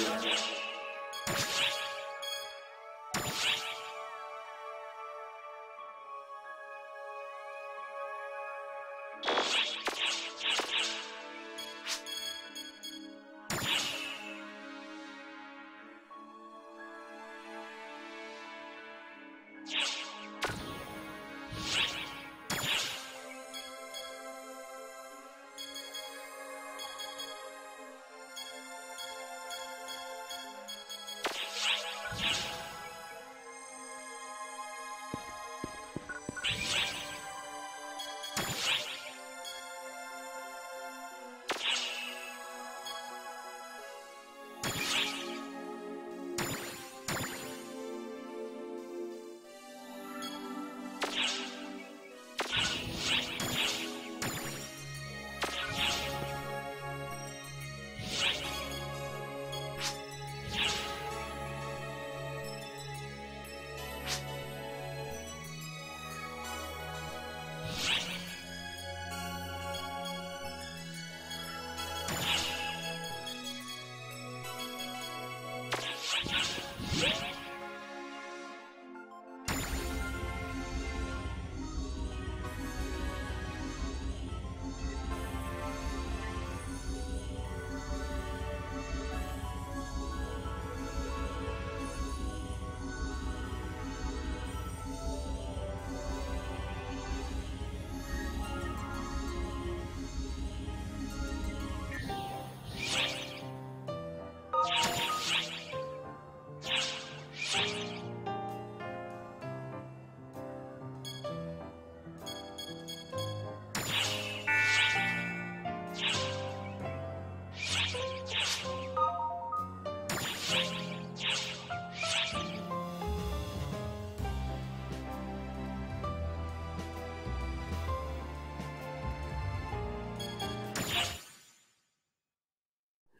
Yeah.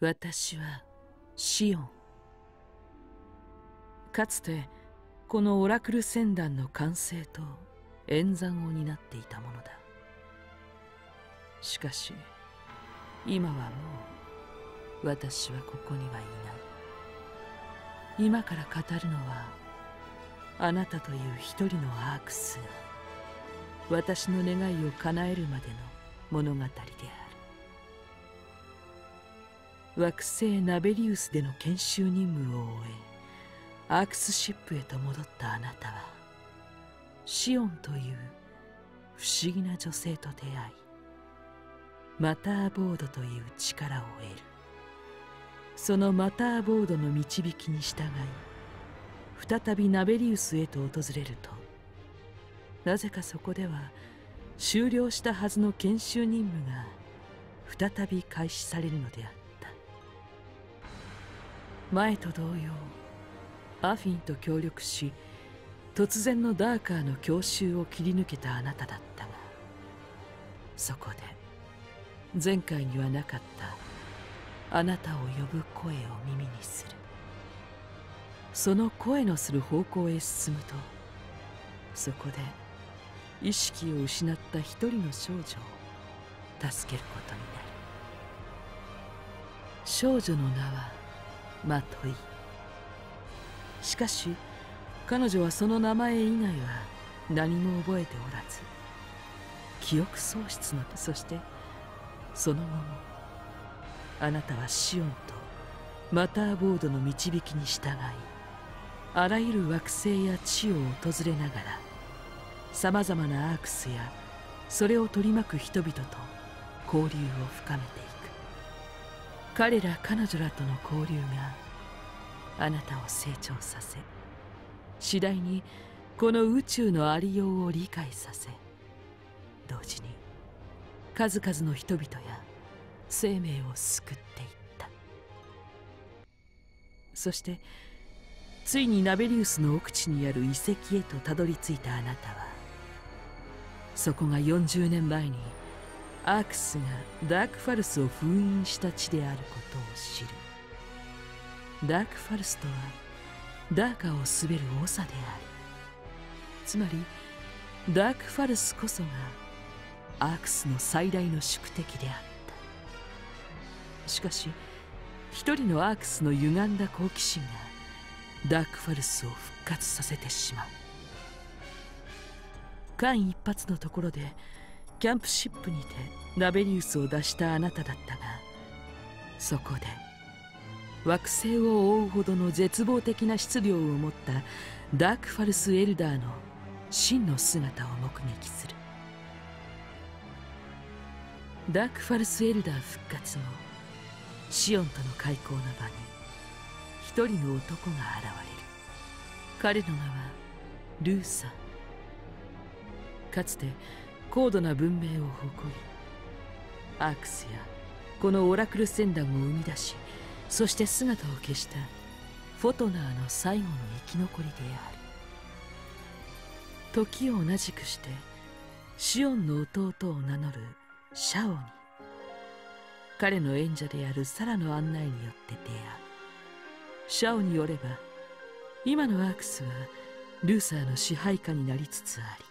私はシオン。かつてこのオラクル船団の完成と演算を担っていたものだ。しかし今はもう私はここにはいない。今から語るのはあなたという一人のアークスが私の願いを叶えるまでの物語である。惑星ナベリウスでの研修任務を終えアークスシップへと戻ったあなたは。シオンという不思議な女性と出会い。マターボードという力を得る。そのマターボードの導きに従い再びナベリウスへと訪れるとなぜかそこでは終了したはずの研修任務が再び開始されるのであった。前と同様アフィンと協力し突然のダーカーの強襲を切り抜けたあなただったがそこで前回にはなかったあなたを呼ぶ声を耳にする。その声のする方向へ進むとそこで意識を失った一人の少女を助けることになる。少女の名はまとい。しかし彼女はその名前以外は何も覚えておらず記憶喪失のそしてその後もあなたはシオンとマターボードの導きに従いあらゆる惑星や地を訪れながらさまざまなアークスやそれを取り巻く人々と交流を深めていく彼ら彼女らとの交流があなたを成長させ次第にこの宇宙のありようを理解させ同時に数々の人々や生命を救っていった。そしてついにナベリウスの奥地にある遺跡へとたどり着いたあなたはそこが40年前にアークスがダークファルスを封印した地であることを知る。ダークファルスとはダーカを滑る長である。つまりダークファルスこそがアークスの最大の宿敵であった。しかし一人のアークスの歪んだ好奇心がダークファルスを復活させてしまう。間一髪のところでキャンプシップにてナベリウスを出したあなただったがそこで惑星を覆うほどの絶望的な質量を持ったダークファルスエルダーの真の姿を目撃する。ダークファルスエルダー復活後シオンとの開口の場に一人の男が現れる。彼の名はルーサかつて高度な文明を誇りアークスやこのオラクル船団を生み出しそして姿を消したフォトナーの最後の生き残りである。時を同じくしてシオンの弟を名乗るシャオに彼の縁者であるサラの案内によって出会う。シャオによれば今のアークスはルーサーの支配下になりつつあり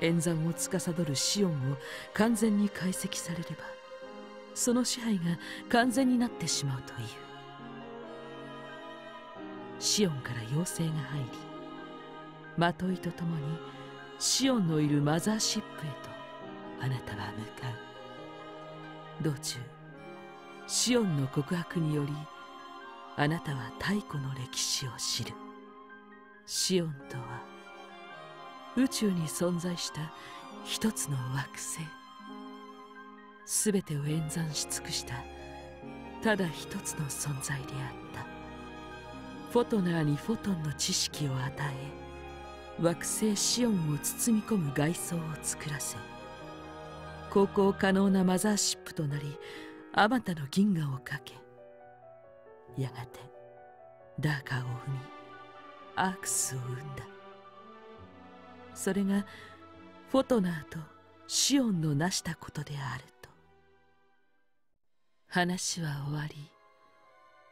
演算を司るシオンを完全に解析されればその支配が完全になってしまうという。シオンから要請が入りまといとともにシオンのいるマザーシップへとあなたは向かう。道中シオンの告白によりあなたは太古の歴史を知る。シオンとは宇宙に存在した一つの惑星。全てを演算し尽くしたただ一つの存在であった。フォトナーにフォトンの知識を与え惑星シオンを包み込む外装を作らせ航行可能なマザーシップとなりあまたの銀河をかけやがてダーカーを踏みアークスを生んだ。それがフォトナーとシオンの成したことであると。話は終わり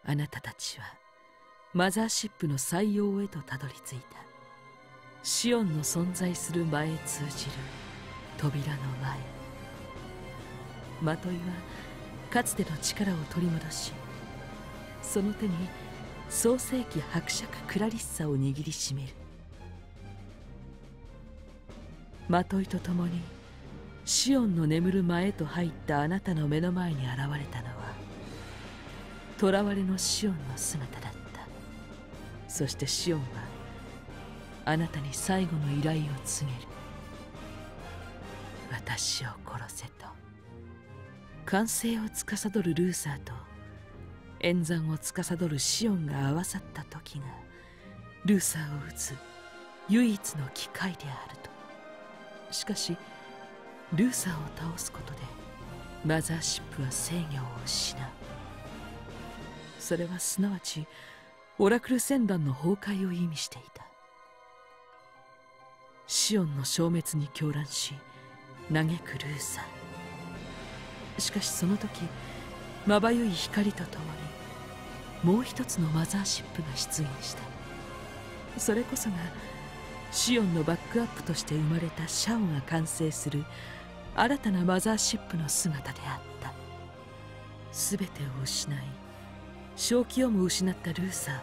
あなたたちはマザーシップの採用へとたどり着いた。シオンの存在する前へ通じる扉の前。まといはかつての力を取り戻しその手に創世紀伯爵クラリッサを握りしめる。まといとともにシオンの眠る前と入ったあなたの目の前に現れたのは囚われのシオンの姿だった。そしてシオンはあなたに最後の依頼を告げる。私を殺せと。完成を司るルーサーと演算を司るシオンが合わさった時がルーサーを撃つ唯一の機会であると。しかしルーサーを倒すことでマザーシップは制御を失うそれはすなわちオラクル船団の崩壊を意味していたシオンの消滅に狂乱し嘆くルーサーしかしその時まばゆい光とともにもう一つのマザーシップが出現した。それこそがシオンのバックアップとして生まれたシャオが完成する新たなマザーシップの姿であった。全てを失い正気をも失ったルーサーは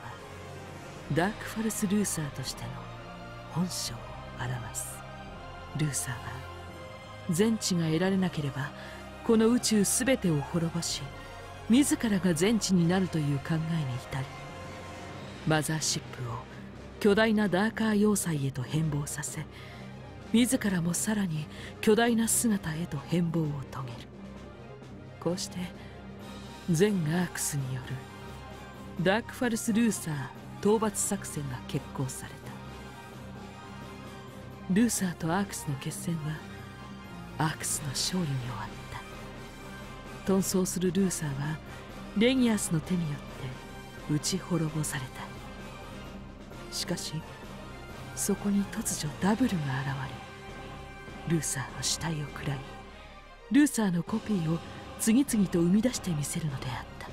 ダークファルス・ルーサーとしての本性を表す。ルーサーは全知が得られなければこの宇宙全てを滅ぼし自らが全知になるという考えに至りマザーシップを巨大なダーカー要塞へと変貌させ自らもさらに巨大な姿へと変貌を遂げる。こうして全アークスによるダークファルス・ルーサー討伐作戦が決行された。ルーサーとアークスの決戦はアークスの勝利に終わった。遁走するルーサーはレギアスの手によって撃ち滅ぼされた。しかしそこに突如ダブルが現れルーサーの死体を食らいルーサーのコピーを次々と生み出してみせるのであった。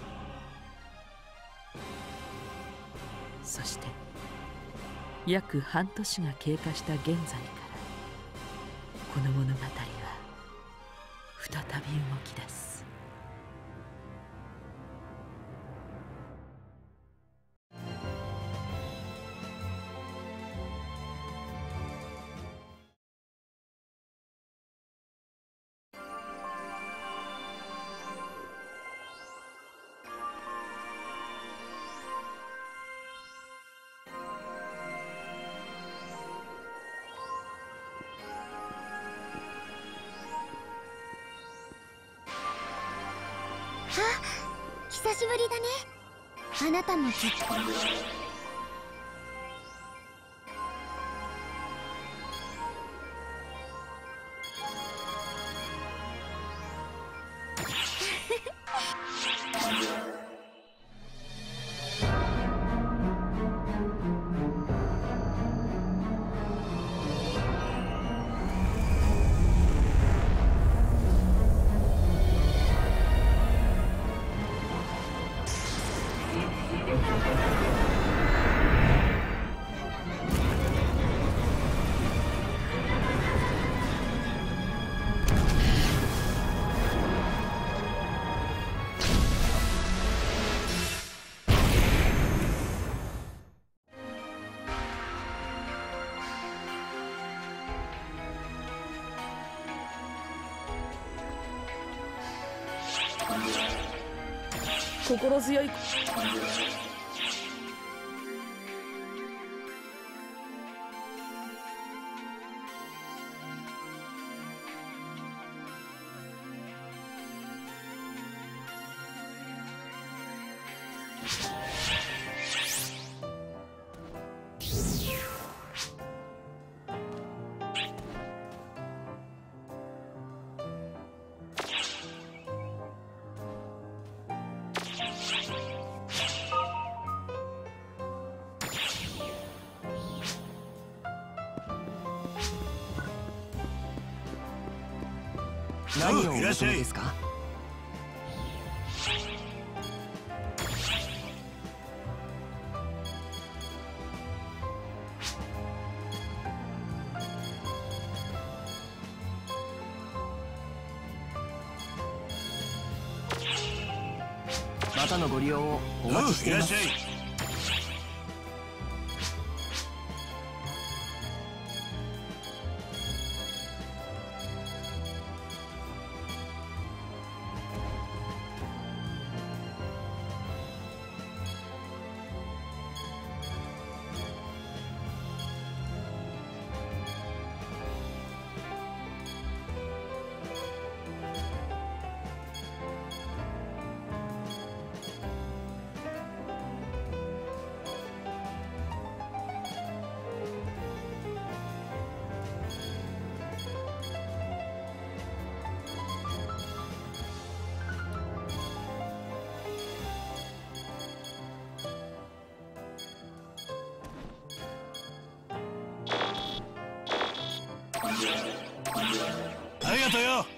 そして約半年が経過した現在からこの物語は再び動き出す。あなた心強い。をお求めですかまたのご利用をお待ちしていますありがとうよ。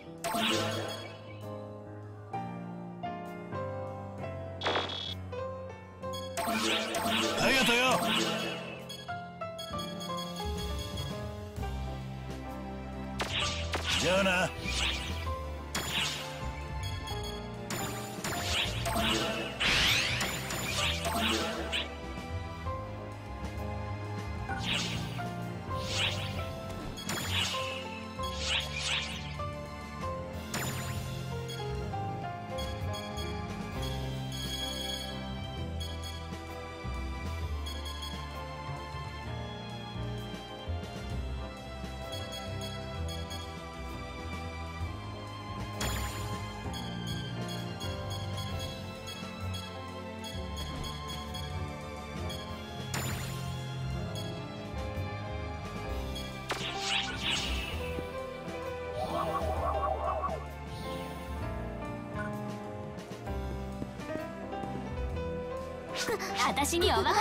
私にお任せ。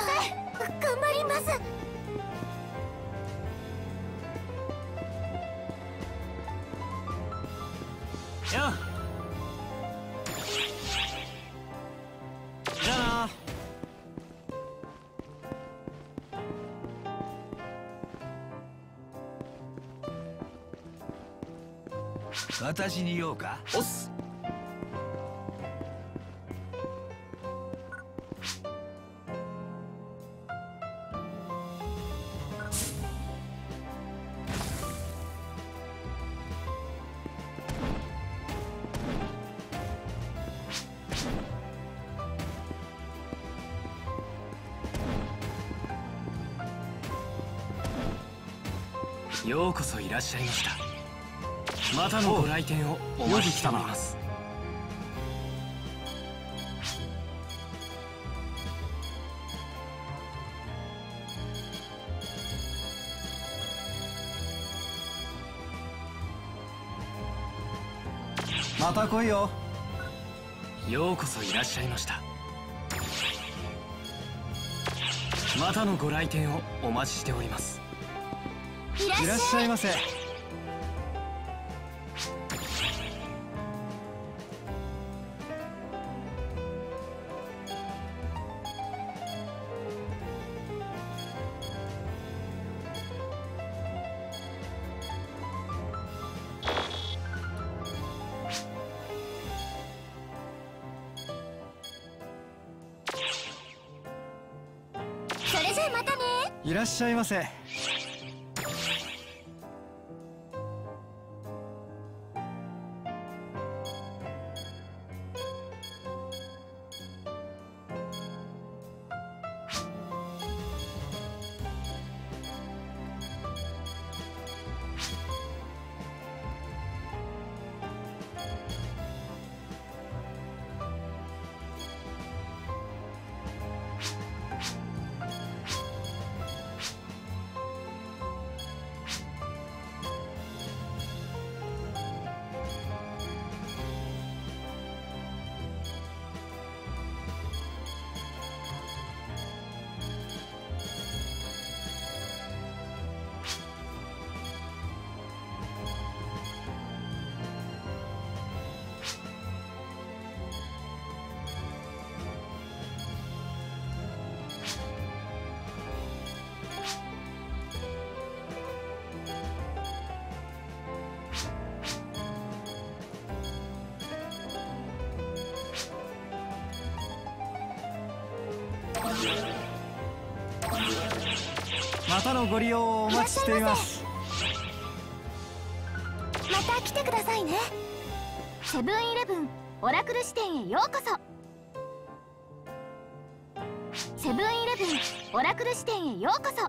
頑張ります。よじゃあ。な私に用か。おっすいらっしゃいました。またのご来店をお待ちしております。また来いよ。ようこそいらっしゃいました。またのご来店をお待ちしておりますいらっしゃいませ。それじゃあまたね。いらっしゃいませまたのご利用をお待ちしています。また来てくださいね。セブンイレブンオラクル支店へようこそ。セブンイレブンオラクル支店へようこそ。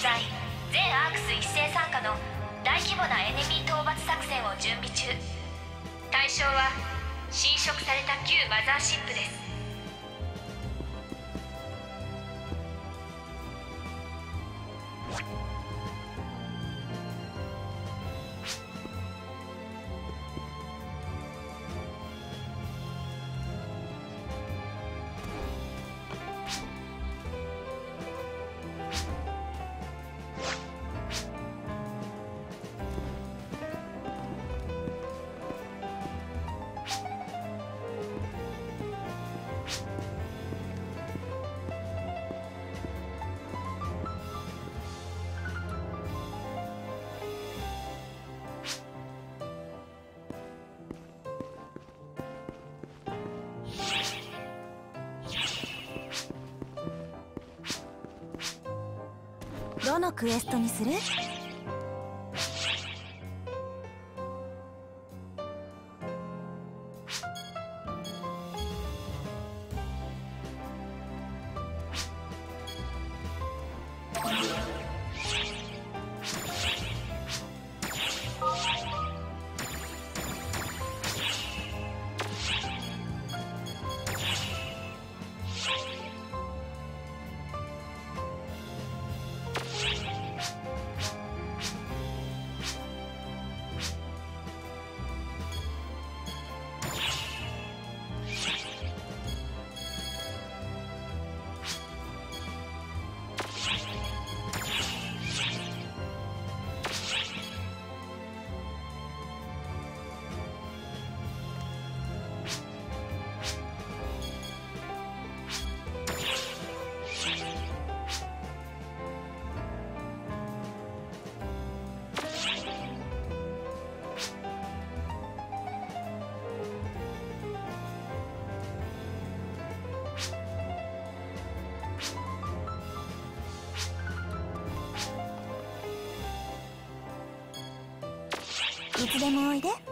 在全アークス一斉参加の大規模なエネミー討伐作戦を準備中。対象は侵食された旧マザーシップです。クエストにする？いつでもおいで。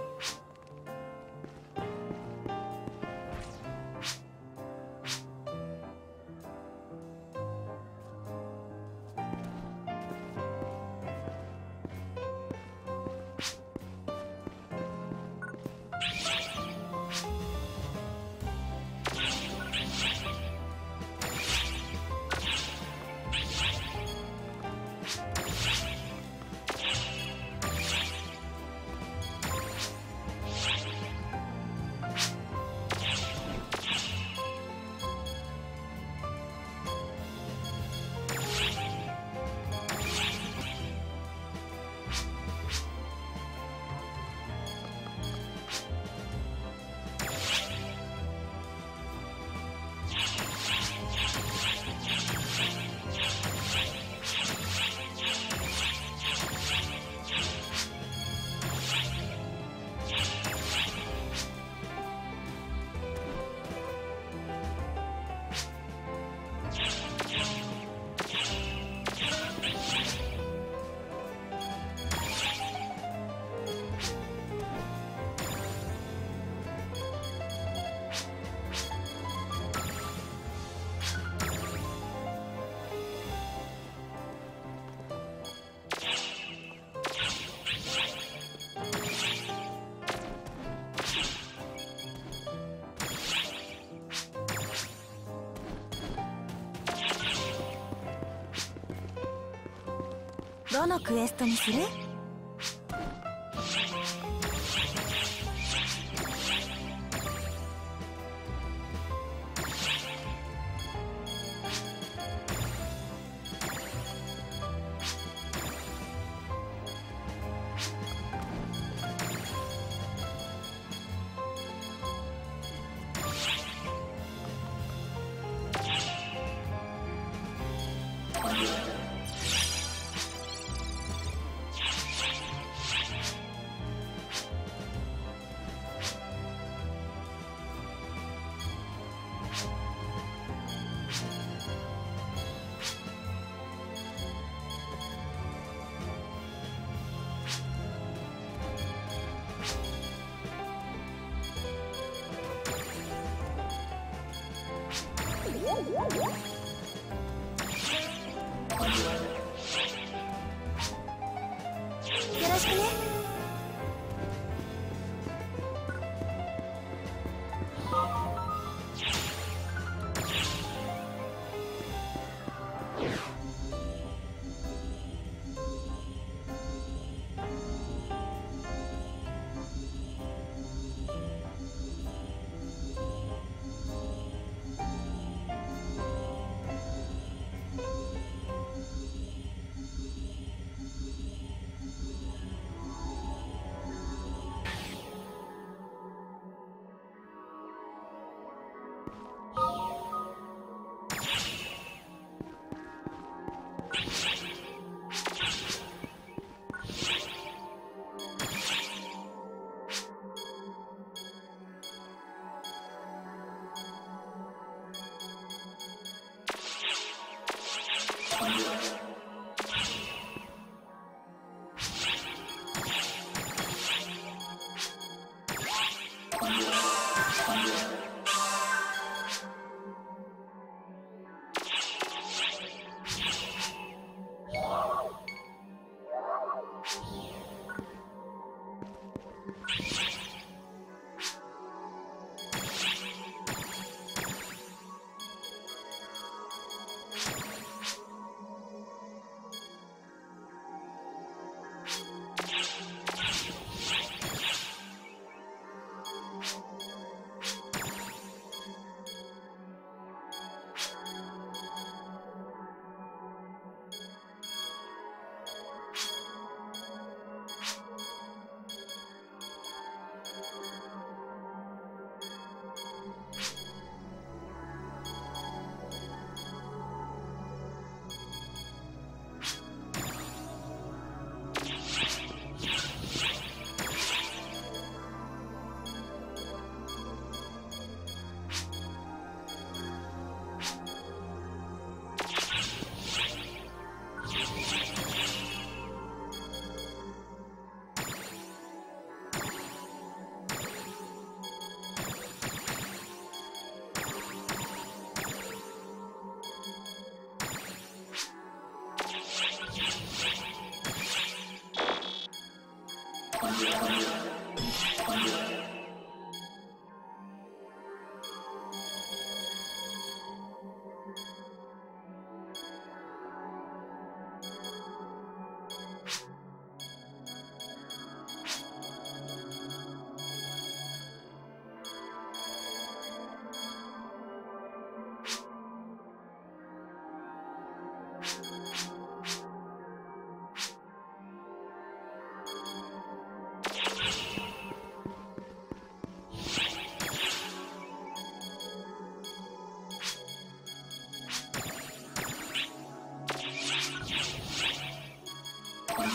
のクエストにする？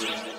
Yeah.